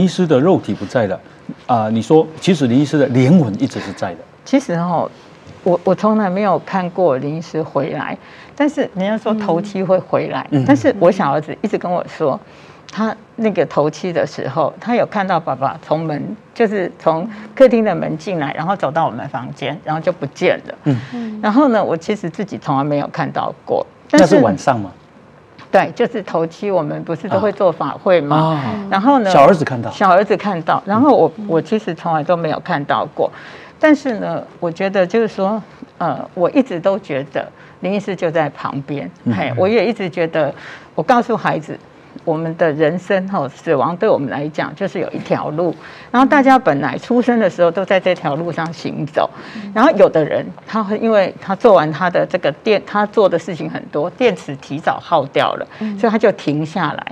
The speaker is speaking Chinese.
林医师的肉体不在了，啊、你说其实林医师的灵魂一直是在的。其实哦，我我从来没有看过林医师回来，但是人家说头七会回来，嗯但是我小儿子一直跟我说，他那个头七的时候，他有看到爸爸从门，就是从客厅的门进来，然后走到我们房间，然后就不见了。嗯然后呢，我其实自己从来没有看到过，那是晚上吗？对，就是头七，我们不是都会做法会吗？啊，然后呢，小儿子看到。小儿子看到，然后我我其实从来都没有看到过，但是呢，我觉得就是说，呃，我一直都觉得林医师就在旁边，嗯。嘿，我也一直觉得，我告诉孩子。我们的人生哈，死亡对我们来讲就是有一条路，然后大家本来出生的时候都在这条路上行走，然后有的人他会因为他做完他的这个电，他做的事情很多，电池提早耗掉了，所以他就停下来。